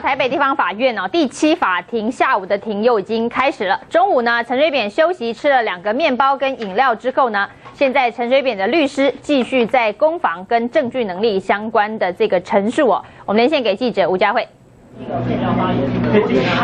台北地方法院哦，第七法庭下午的庭又已经开始了。中午呢，陈水扁休息吃了两个面包跟饮料之后呢，现在陈水扁的律师继续在攻防跟证据能力相关的这个陈述哦。我们连线给记者吴佳慧。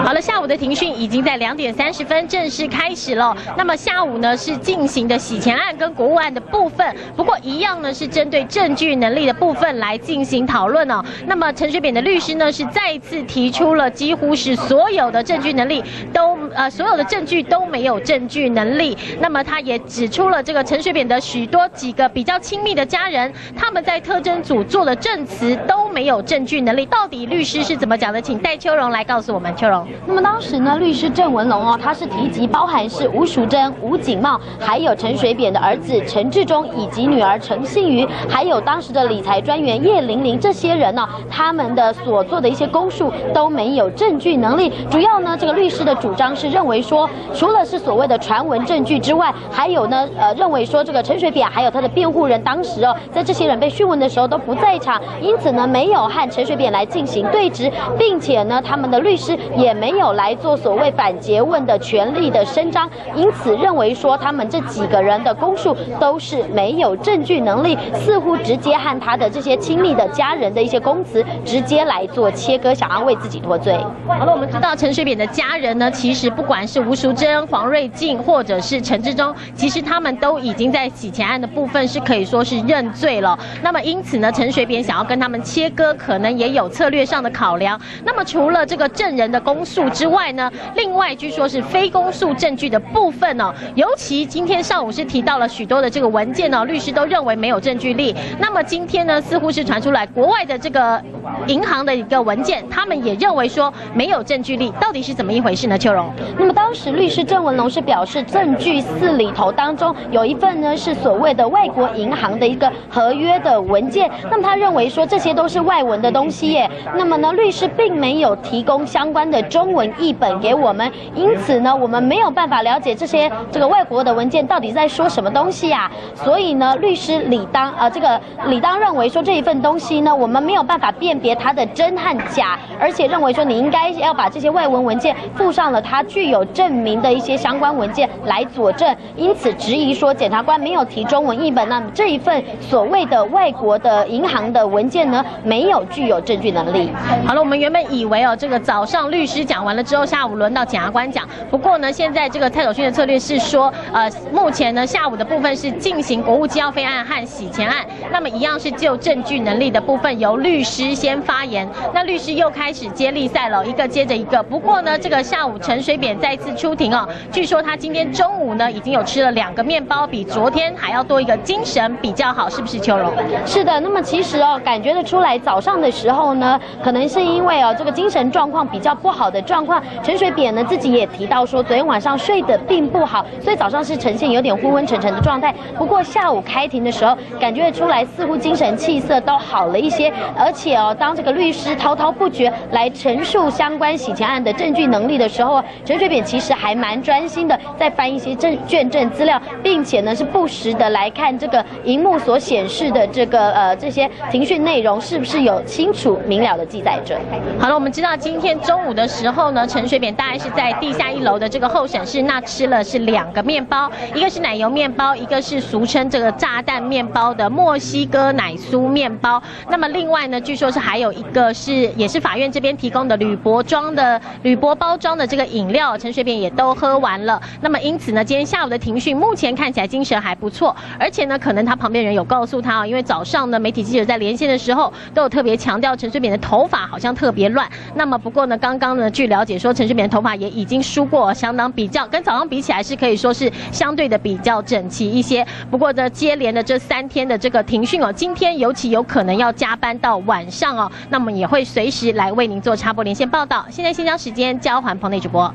好了，下午的庭讯已经在两点三十分正式开始了。那么下午呢是进行的洗钱案跟国务案的部分，不过一样呢是针对证据能力的部分来进行讨论哦。那么陈水扁的律师呢是再次提出了几乎是所有的证据能力都呃所有的证据都没有证据能力。那么他也指出了这个陈水扁的许多几个比较亲密的家人，他们在特侦组做的证词都没有证据能力。到底律师是怎么讲的？请戴秋荣来告诉我们。秋荣，那么当时呢，律师郑文龙哦，他是提及包含是吴淑珍、吴景茂，还有陈水扁的儿子陈志忠以及女儿陈信瑜，还有当时的理财专员叶玲玲这些人呢，他们的所做的一些供述都没有证据能力。主要呢，这个律师的主张是认为说，除了是所谓的传闻证据之外，还有呢，呃，认为说这个陈水扁还有他的辩护人当时哦，在这些人被讯问的时候都不在场，因此呢，没没有和陈水扁来进行对质，并且呢，他们的律师也没有来做所谓反诘问的权利的伸张，因此认为说他们这几个人的供述都是没有证据能力，似乎直接和他的这些亲密的家人的一些供词直接来做切割，想要为自己脱罪。好了，我们知道陈水扁的家人呢，其实不管是吴淑珍、黄瑞静，或者是陈志忠，其实他们都已经在洗钱案的部分是可以说是认罪了。那么因此呢，陈水扁想要跟他们切哥，可能也有策略上的考量。那么除了这个证人的供述之外呢，另外据说是非公诉证据的部分哦，尤其今天上午是提到了许多的这个文件哦，律师都认为没有证据力。那么今天呢，似乎是传出来国外的这个银行的一个文件，他们也认为说没有证据力，到底是怎么一回事呢？秋荣，那么当时律师郑文龙是表示，证据四里头当中有一份呢是所谓的外国银行的一个合约的文件，那么他认为说这些都是外文的东西耶，那么呢律师并没有提供相关的中文译本给我们，因此呢我们没有办法了解这些这个外国的文件到底在说什么东西呀，所以呢律师李当呃这个李当认为说这一份东西呢我们没有办法辨别它的真和假，而且认为说你应该要把这些外文文件附上了它具有证明的一些相关文件来佐证，因此质疑说检察官没有提中文译本，那么这一份所谓的外国的银行的文件呢没有具有证据能力。好了，我们原本以为哦，这个早上律师讲完了之后，下午轮到检察官讲。不过呢，现在这个蔡守勋的策略是说，呃，目前呢下午的部分是进行国务机要费案和洗钱案，那么一样是就证据能力的部分由律师先发言。那律师又开始接力赛了，一个接着一个。不过呢，这个下午陈水扁再次出庭哦，据说他今天中午呢已经有吃了两个面包，比昨天还要多一个，精神比较好，是不是秋荣？是的，那么其实哦，感觉得出来，早上的时候呢，可能是因为哦这个精神状况比较不好的状况，陈水扁呢自己也提到说，昨天晚上睡得并不好，所以早上是呈现有点昏昏沉沉的状态。不过下午开庭的时候，感觉出来似乎精神气色都好了一些，而且哦，当这个律师滔滔不绝来陈述相关洗钱案的证据能力的时候，陈水扁其实还蛮专心的在翻一些证卷证资料，并且呢是不时的来看这个荧幕所显示的这个呃这些庭讯内容是是有清楚明了的记载着。好了，我们知道今天中午的时候呢，陈水扁大概是在地下一楼的这个候审室，那吃了是两个面包，一个是奶油面包，一个是俗称这个炸弹面包的墨西哥奶酥面包。那么另外呢，据说是还有一个是也是法院这边提供的铝箔装的铝箔包装的这个饮料，陈水扁也都喝完了。那么因此呢，今天下午的庭讯目前看起来精神还不错，而且呢，可能他旁边人有告诉他啊，因为早上呢媒体记者在连线的时候都有特别强调陈水扁的头发好像特别乱。那么不过呢，刚刚呢据了解说陈水扁的头发也已经梳过，相当比较跟早上比起来是可以说是相对的比较整齐一些。不过呢，接连的这三天的这个庭训哦，今天尤其有可能要加班到晚上哦，那么也会随时来为您做插播连线报道。现在先将时间交还棚内主播。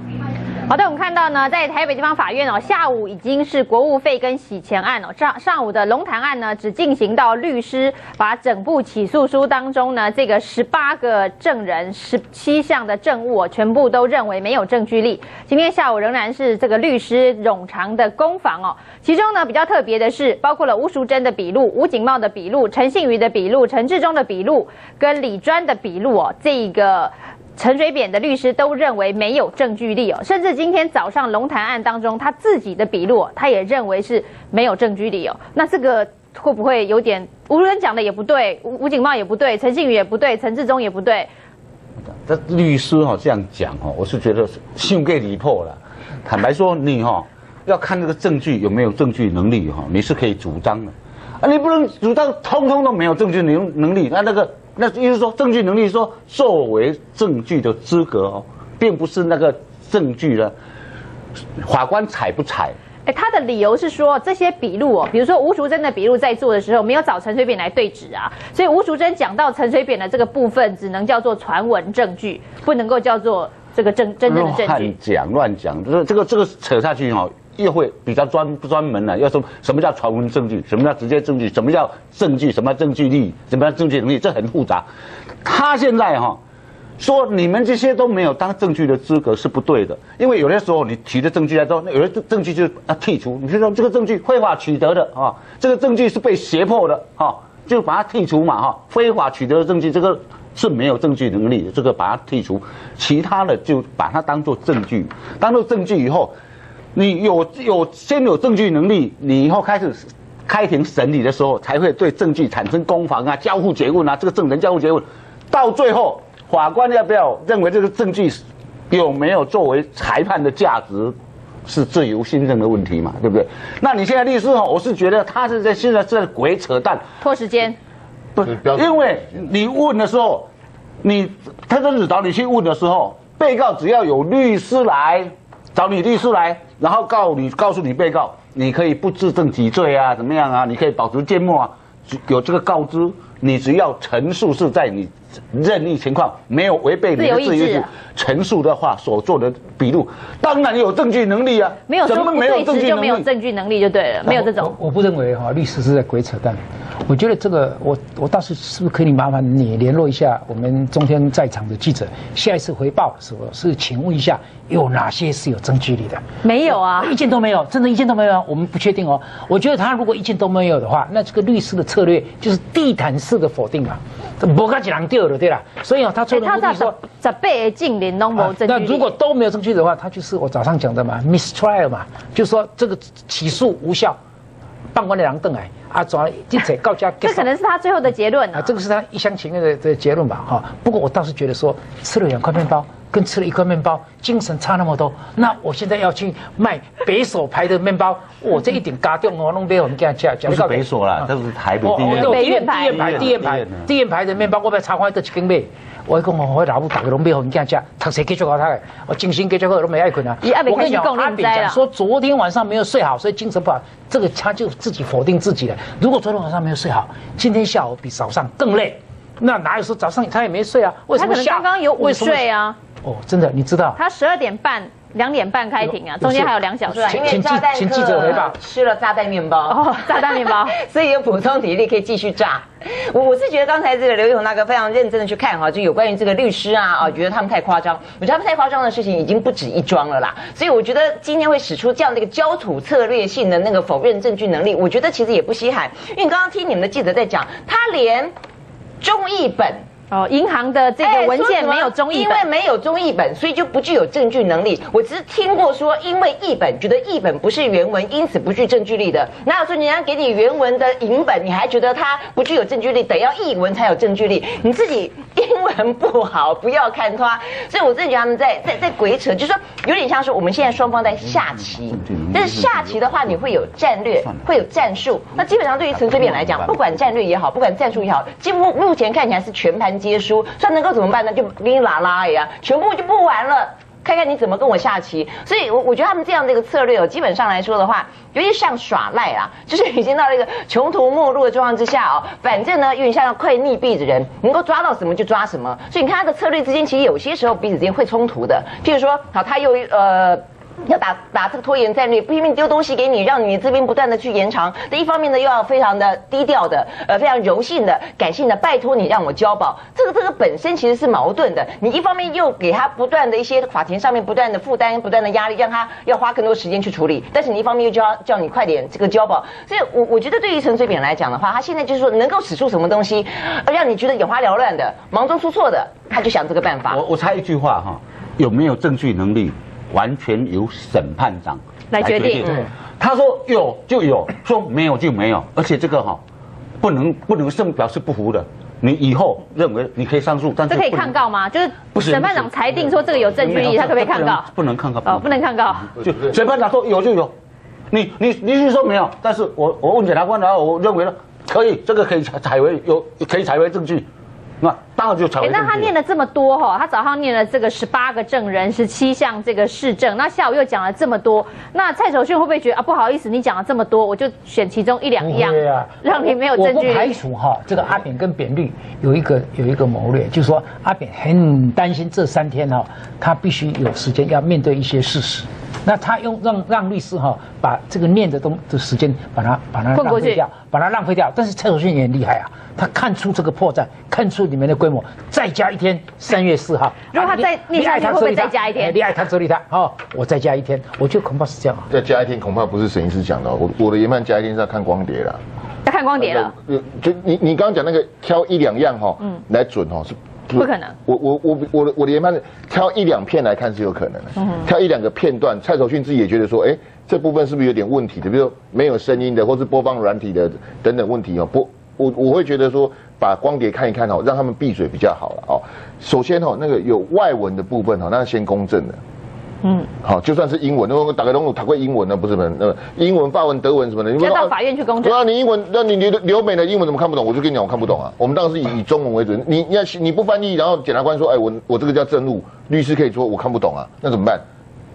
好的，我们看到呢，在台北地方法院哦，下午已经是国务费跟洗钱案哦。上上午的龙潭案呢，只进行到律师把整部起诉书当中呢，这个十八个证人、十七项的证物，全部都认为没有证据力。今天下午仍然是这个律师冗长的攻防哦。其中呢，比较特别的是，包括了吴淑珍的笔录、吴景茂的笔录、陈信瑜的笔录、陈志忠的笔录跟李专的笔录哦，这个。陈水扁的律师都认为没有证据力哦，甚至今天早上龙潭案当中他自己的笔录，他也认为是没有证据力哦。那这个会不会有点吴人讲的也不对，吴吴景茂也不对，陈信宇也不对，陈志忠也不对？这律师哈这样讲哈，我是觉得信给离破了。坦白说，你哈要看这个证据有没有证据能力哈，你是可以主张的，啊，你不能主张通通都没有证据能能力，那那个那意思说证据能力说作为证据的资格哦，并不是那个证据的法官采不采。哎，他的理由是说这些笔录哦，比如说吴淑珍的笔录在做的时候没有找陈水扁来对质啊，所以吴淑珍讲到陈水扁的这个部分，只能叫做传闻证据，不能够叫做这个证真正的证据。乱讲乱讲，这这个这个扯下去哦，又会比较专专门了。要说什么叫传闻证据，什么叫直接证据，什么叫证据，什么证据力，什么叫证据能力，这很复杂。他现在哈。说你们这些都没有当证据的资格是不对的，因为有的时候你提的证据来说，那有的证据就要剔除。你就说这个证据非法取得的啊，这个证据是被胁迫的啊，就把它剔除嘛哈。非法取得的证据，这个是没有证据能力，这个把它剔除。其他的就把它当做证据，当做证据以后，你有有先有证据能力，你以后开始开庭审理的时候，才会对证据产生攻防啊、交互诘问啊，这个证人交互诘问，到最后。法官要不要认为这个证据有没有作为裁判的价值，是自由心证的问题嘛？对不对？那你现在律师哦，我是觉得他是在现在在鬼扯淡，拖时间。不是，因为你问的时候，你他是找你去问的时候，被告只要有律师来找你律师来，然后告你告诉你被告，你可以不自证己罪啊，怎么样啊？你可以保持缄默啊，有这个告知，你只要陈述是在你。任意情况没有违背你的自由意志陈述的话所做的笔录，当然有证据能力啊。没有怎么没有证据就没有证据能力就对了，没有这种。我不认为哈，律师是在鬼扯淡。我觉得这个我我倒是是不是可以麻烦你联络一下我们中天在场的记者，下一次回报的时候是请问一下有哪些是有证据力的？没有啊，一件都没有，真的一件都没有，我们不确定哦。我觉得他如果一件都没有的话，那这个律师的策略就是地毯式的否定嘛。不敢讲掉了，对啦，所以啊，他做的目的说，十八个证人都没证据。那如果都没有证据的话，他就是我早上讲的嘛，mistrial 嘛，就说这个起诉无效，办官的狼凳哎，啊，抓一切告家。这可能是他最后的结论啊，这个是他一厢情愿的的结论吧，哈。不过我倒是觉得说，吃了两块面包。跟吃了一块面包，精神差那么多。那我现在要去卖北手牌的面包，我这一点嘎掉我弄没有人给他吃。不是北手啦，这是台北第一北院牌、第二牌、第二牌、第二牌的面包，我要插花得一斤卖。我讲我老母大个拢没有人给他吃，读谁继续搞他的？我精神继续好都没爱困啊。我跟你讲，阿炳讲说昨天晚上没有睡好，所以精神不好。这个他就自己否定自己了。如果昨天晚上没有睡好，今天下午比早上更累。那哪有说早上他也没睡啊？为什么刚刚有午睡啊？哦，真的，你知道？他十二点半、两点半开庭啊，中间还有两小时。因为炸弹客吃了炸弹面包，哦，炸弹面包，所以有补充体力可以继续炸。我我是觉得刚才这个刘勇大哥非常认真的去看哈，就有关于这个律师啊啊，觉得他们太夸张。我觉得他们太夸张的事情已经不止一桩了啦。所以我觉得今天会使出这样的一个焦土策略性的那个否认证据能力，我觉得其实也不稀罕。因为你刚刚听你们的记者在讲，他连中译本。哦，银行的这个文件没有中译本，因为没有中译本，所以就不具有证据能力。我只是听过说，因为译本觉得译本不是原文，因此不具证据力的。哪有说人家给你原文的银本，你还觉得它不具有证据力？得要译文才有证据力。你自己英文不好，不要看它。所以我自己觉得他们在在在鬼扯，就是说有点像是我们现在双方在下棋。但是下棋的话，你会有战略，会有战术。那基本上对于陈水扁来讲，不管战略也好，不管战术也好，几乎目前看起来是全盘。接输，算能够怎么办呢？就给你拉拉呀，全部就不玩了，看看你怎么跟我下棋。所以，我我觉得他们这样的一个策略哦，基本上来说的话，有点像耍赖啊，就是已经到了一个穷途末路的状况之下哦。反正呢，有点像快溺毙的人，能够抓到什么就抓什么。所以你看他的策略之间，其实有些时候彼此之间会冲突的。譬如说，好，他又呃。要打打这个拖延战略，拼命丢东西给你，让你这边不断的去延长。这一方面呢，又要非常的低调的，呃，非常柔性的、感性的，拜托你让我交保。这个这个本身其实是矛盾的。你一方面又给他不断的一些法庭上面不断的负担、不断的压力，让他要花更多时间去处理。但是你一方面又叫叫你快点这个交保。所以，我我觉得对于陈水扁来讲的话，他现在就是说能够使出什么东西，让你觉得眼花缭乱的、忙中出错的，他就想这个办法。我我猜一句话哈，有没有证据能力？完全由审判长来决定。他说有就有，说没有就没有。而且这个哈，不能不能胜表示不服的。你以后认为你可以上诉，但是这可以抗告吗？就是审判长裁定说这个有证据力，他可不可以抗告？不能抗告。哦，不能抗告。就审判长说有就有，你你你是说没有？但是我我问检察官然后我认为呢，可以，这个可以采为有可以采为证据。那当然就成。那他念了这么多哈，他早上念了这个十八个证人，十七项这个市政，那下午又讲了这么多，那蔡守训会不会觉得啊不好意思，你讲了这么多，我就选其中一两样，啊让你没有证据。我不排除哈，这个阿扁跟扁绿有一个有一个谋略，就是说阿扁很担心这三天哈，他必须有时间要面对一些事实。那他用让让律师哈把这个念的东的时间把它把它浪费掉，把它浪费掉。但是蔡守训也很厉害啊，他看出这个破绽，看出里面的规模，再加一天，三月四号。如果他再念下去，会不会再加一天？你爱他这里他好，我再加一天，我觉得恐怕是这样。再加一天恐怕不是沈医师讲的，我我的研判加一天是要看光碟了。要看光碟了。就你你刚刚讲那个挑一两样哈，嗯，来准哈是。不可能，我我我我的我的研判是挑一两片来看是有可能的，挑一两个片段，蔡守训自己也觉得说，哎，这部分是不是有点问题的？比如说没有声音的，或是播放软体的等等问题哦。不，我我会觉得说，把光碟看一看哦，让他们闭嘴比较好了哦。首先哦，那个有外文的部分哦，那先公正的。嗯，好，就算是英文，那打个龙鲁，他会英文呢，不是吗？那英文、法文、德文什么的，你要到法院去公证。对啊，你英文，那你留留美的英文怎么看不懂？我就跟你讲，我看不懂啊。我们当然是以以中文为准。你你要你不翻译，然后检察官说，哎，我我这个叫证物，律师可以说我看不懂啊，那怎么办？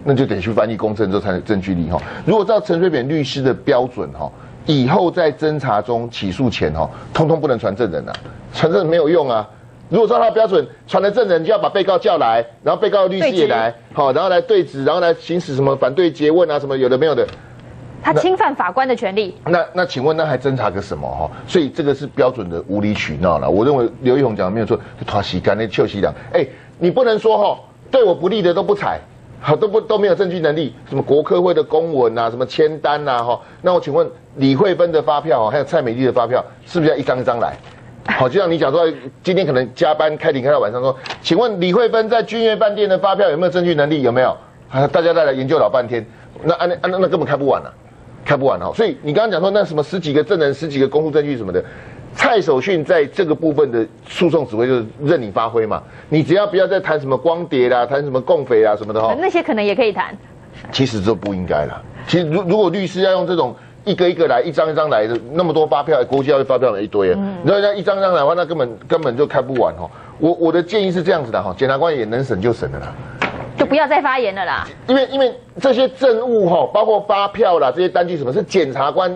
那就得去翻译公证之后才能证据力哈。如果照陈水扁律师的标准哈，以后在侦查中起诉前哦，通通不能传证人啊，传证人没有用啊。如果照他的标准，传了证人就要把被告叫来，然后被告的律师也来，好，然后来对质，然后来行使什么反对诘问啊，什么有的没有的。他侵犯法官的权利。那那请问那还侦查个什么哈？所以这个是标准的无理取闹了。我认为刘玉红讲的没有错，就他洗干那臭洗两。哎，你不能说哈，对我不利的都不采，好都不都没有证据能力，什么国科会的公文啊，什么签单呐哈？那我请问李慧芬的发票还有蔡美丽的发票，是不是要一张一张来？好，就像你讲说，今天可能加班开庭开到晚上，说，请问李慧芬在君悦饭店的发票有没有证据能力？有没有？啊，大家再来研究老半天，那那那那根本开不完了，开不完了。所以你刚刚讲说那什么十几个证人、十几个公诉证据什么的，蔡守训在这个部分的诉讼指挥就是任你发挥嘛，你只要不要再谈什么光碟啦，谈什么共匪啊什么的哈，那些可能也可以谈。其实就不应该了。其实如如果律师要用这种。一个一个来，一张一张来的，那么多发票，国际要发票了一堆啊！你说人一张张来的话，那根本根本就开不完哦。我我的建议是这样子的哈，检察官也能审就审了啦，就不要再发言了啦。因为因为这些证物哈，包括发票啦，这些单据什么，是检察官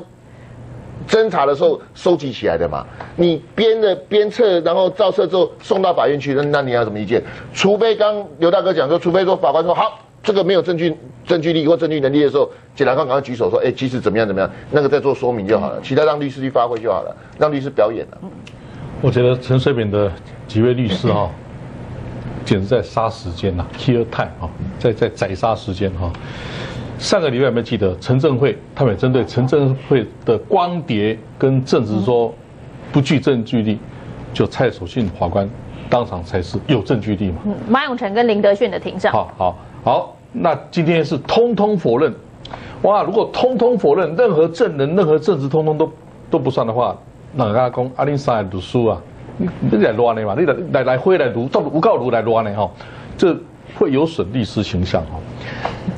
侦查的时候收集起来的嘛？你编的鞭策，然后照册之后送到法院去，那那你要什么意见？除非刚刘大哥讲说，除非说法官说好。这个没有证据、证据力或证据能力的时候，检察官赶快举手说：“哎，其实怎么样怎么样？”那个再做说明就好了，其他让律师去发挥就好了，让律师表演了。我觉得陈水扁的几位律师哈，简直在杀时间呐，kill time 啊，在在宰杀时间哈。上个礼拜有没有记得陈正会他们针对陈正会的光碟跟证词说不具证据力，就蔡守信法官当场才是有证据力嘛？马永成跟林德训的庭上。好好。好，那今天是通通否认，哇！如果通通否认，任何证人、任何证词通通都都不算的话，那阿公阿林上来读书啊，你你来乱的嘛？你来来来回来读，到吴告如来乱的哈，这会有损律师形象哈。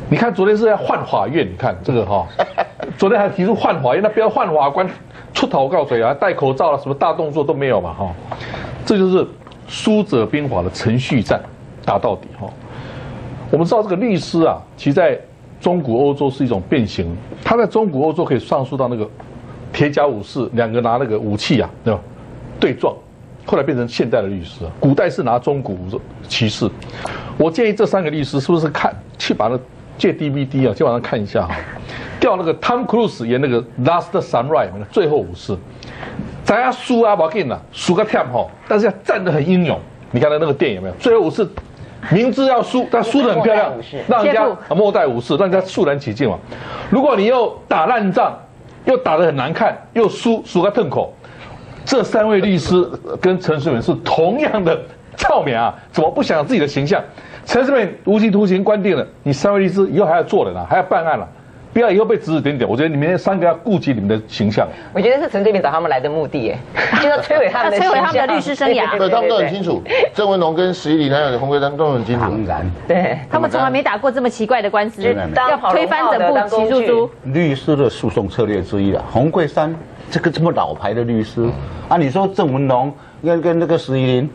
你看昨天是在换法院，你看这个哈，昨天还提出换法院，那不要换法官出头告嘴啊，戴口罩了，什么大动作都没有嘛哈。这就是输者兵法的程序战，打到底哈。我们知道这个律师啊，其在中古欧洲是一种变形。他在中古欧洲可以上诉到那个铁甲武士，两个拿那个武器啊，对吧？对撞，后来变成现代的律师。古代是拿中古骑士。我建议这三个律师是不是看去把那借 DVD 啊，今晚上看一下哈。调那个 Tom Cruise 演那个 Last Sunrise 最后武士，咱要输啊，不要紧了，输个 team 哈，但是要站得很英勇。你看他那个电影有没有？最后武士明知要输，但输得很漂亮，让人家末代武士，让人家肃然起敬嘛。如果你又打烂仗，又打得很难看，又输输个痛口，这三位律师跟陈水扁是同样的臭名啊，怎么不想自己的形象？陈水扁无期徒刑关定了，你三位律师以后还要做人啊，还要办案了。不要以后被指指点点，我觉得你们三个要顾及你们的形象。我觉得是陈水扁找他们来的目的，耶，就要摧毁他们的摧毁他们的律师生涯。对，他们都很清楚。郑文龙跟十一里还有洪桂山都很清楚。当然，对他们从来没打过这么奇怪的官司，要推翻整部起诉书。律师的诉讼策略之一啊，洪桂山这个这么老牌的律师啊，你说郑文龙跟跟那个石一林，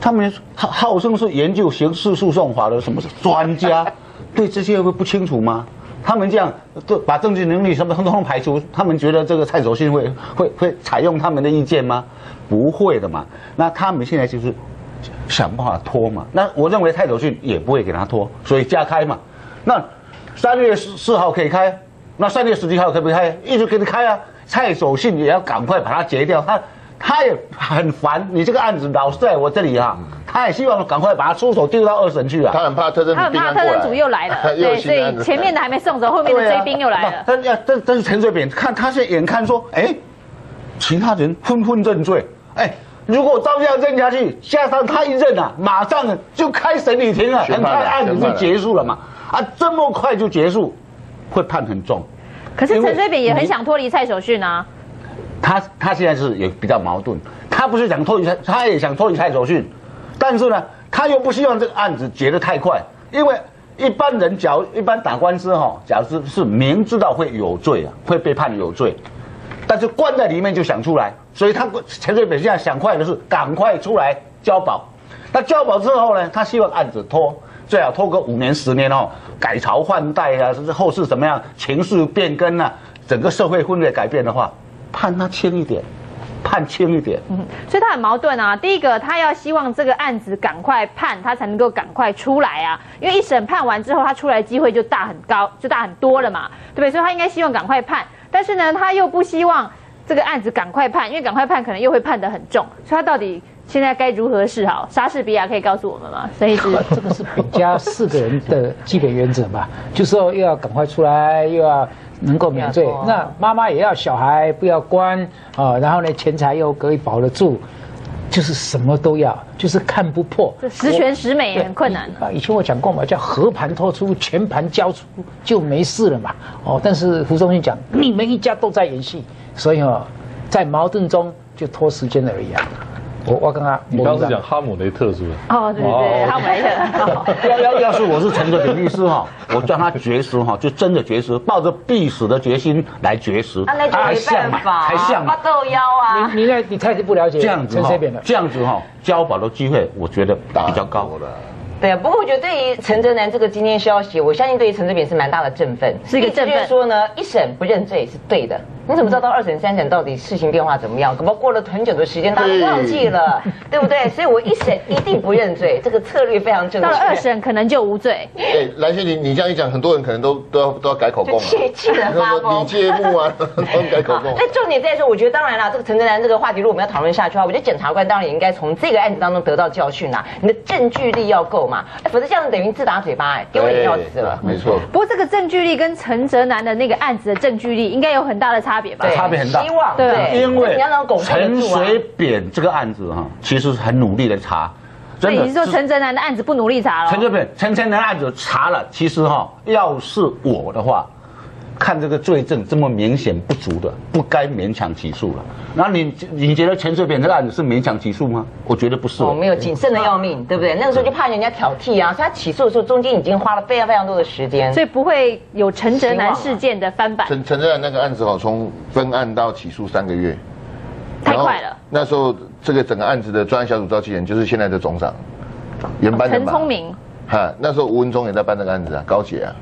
他们号号称是研究刑事诉讼法的什么专家，对这些会不清楚吗？他们这样都把政治能力什么通通排除，他们觉得这个蔡守信会会会采用他们的意见吗？不会的嘛。那他们现在就是想办法拖嘛。那我认为蔡守信也不会给他拖，所以加开嘛。那三月四四号可以开，那三月十几号可不可以开？一直给你开啊。蔡守信也要赶快把它结掉，他他也很烦你这个案子老是在我这里啊。他也希望赶快把他出手丢到二审去啊！他很怕特侦，他很怕特侦组又来了，对，所以前面的还没送走，后面的追兵又来了。但要但但是陈水扁看他现在眼看说，哎，其他人纷纷认罪，哎，如果照这样认下去，加上他一认啊，马上就开审理庭了，很快案子就结束了嘛。啊，这么快就结束，会判很重。可是陈水扁也很想脱离蔡守训啊。他他现在是也比较矛盾，他不是想脱离蔡，他也想脱离蔡守训。但是呢，他又不希望这个案子结得太快，因为一般人假如一般打官司哈，假如是是明知道会有罪啊，会被判有罪，但是关在里面就想出来，所以他陈水扁现在想快的是赶快出来交保。那交保之后呢，他希望案子拖，最好拖个五年十年哦，改朝换代啊，甚至后世怎么样，情势变更啊，整个社会氛围改变的话，判他轻一点。判轻一点，嗯，所以他很矛盾啊。第一个，他要希望这个案子赶快判，他才能够赶快出来啊。因为一审判完之后，他出来机会就大很高，就大很多了嘛，对不对？所以他应该希望赶快判，但是呢，他又不希望这个案子赶快判，因为赶快判可能又会判得很重。所以他到底现在该如何是好？莎士比亚可以告诉我们吗？所以是这个是本家四个人的基本原则吧，就是说又要赶快出来，又要。能够免罪，那妈妈也要小孩不要关啊，然后呢，钱财又可以保得住，就是什么都要，就是看不破，十全十美也很困难啊。以前我讲过嘛，叫和盘托出，全盘交出就没事了嘛。哦，但是胡宗宪讲，你们一家都在演戏，所以哦，在矛盾中就拖时间而已啊。我我刚刚你刚是讲哈姆雷特是不是？哦，对对，哈姆雷特。要要要是我是陈水扁律师哈，我叫他绝食哈，就真的绝食，抱着必死的决心来绝食，还像嘛？还像吗？豆腰啊！你你那，你太不了解这样子哈，这样子哈，交保的机会我觉得比较高的。对啊，不过我觉得对于陈泽南这个今天消息，我相信对于陈哲平是蛮大的振奋，是一个振奋。说呢，一审不认罪是对的。你怎么知道到二审、三审到底事情变化怎么样？可能过了很久的时间，大家忘记了，对不对？所以我一审一定不认罪，这个策略非常正确。到了二审可能就无罪。哎，蓝轩你，你这样一讲，很多人可能都都要都要改口供 了。气气的发疯。李介木啊，都改口供。那重点在说，我觉得当然了，这个陈泽南这个话题，如果我们要讨论下去的话，我觉得检察官当然也应该从这个案子当中得到教训啊。你的证据力要够嘛，否则这样等于自打嘴巴，哎，丢脸要死了。没错。不过这个证据力跟陈泽南的那个案子的证据力应该有很大的差别吧？差别很大。希望对，因为陈水扁这个案子哈，其实很努力的查，所以你是说陈泽南的案子不努力查了？陈水扁、陈泽南案子查了，其实哈，要是我的话。看这个罪证这么明显不足的，不该勉强起诉了。那你你觉得陈水扁这个案子是勉强起诉吗？我觉得不是。哦，没有谨慎的要命，对不对？那个时候就怕人家挑剔啊，所以他起诉的时候中间已经花了非常非常多的时间，所以不会有陈哲南事件的翻版。陈陈泽南那个案子哦，从分案到起诉三个月，太快了。那时候这个整个案子的专案小组召集人就是现在的总长，原班人马。陈聪明。哈，那时候吴文忠也在办这个案子啊，高姐啊。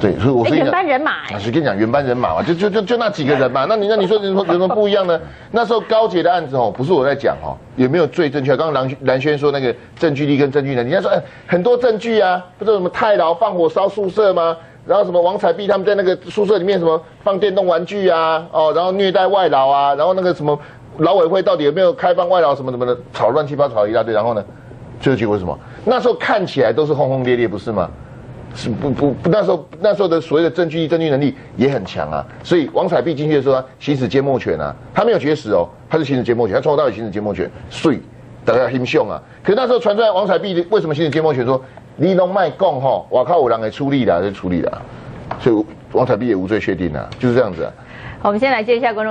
对，所以我是原班人马，我是跟你讲原班人马嘛，就就就就那几个人嘛。那你那你说有什么有什么不一样呢？那时候高捷的案子哦，不是我在讲哦，有没有最正确？刚刚蓝蓝轩说那个证据力跟证据能力，人家说很多证据啊，不是什么太牢放火烧宿舍吗？然后什么王彩碧他们在那个宿舍里面什么放电动玩具啊，哦，然后虐待外劳啊，然后那个什么劳委会到底有没有开放外劳什么什么的，吵乱七八糟一大堆，然后呢，最后结果是什么？那时候看起来都是轰轰烈烈，不是吗？是不不不，那时候那时候的所谓的证据证据能力也很强啊，所以王彩碧进去的时候行使缄默权啊，他没有绝食哦，他是行使缄默权，他从头到尾行使缄默权，睡，大家很凶啊。可是那时候传出来王彩碧为什么行使缄默权？说你拢卖讲吼，我靠，我让给出力的就处理了，所以王彩碧也无罪确定啊，就是这样子啊。我们先来接一下观众。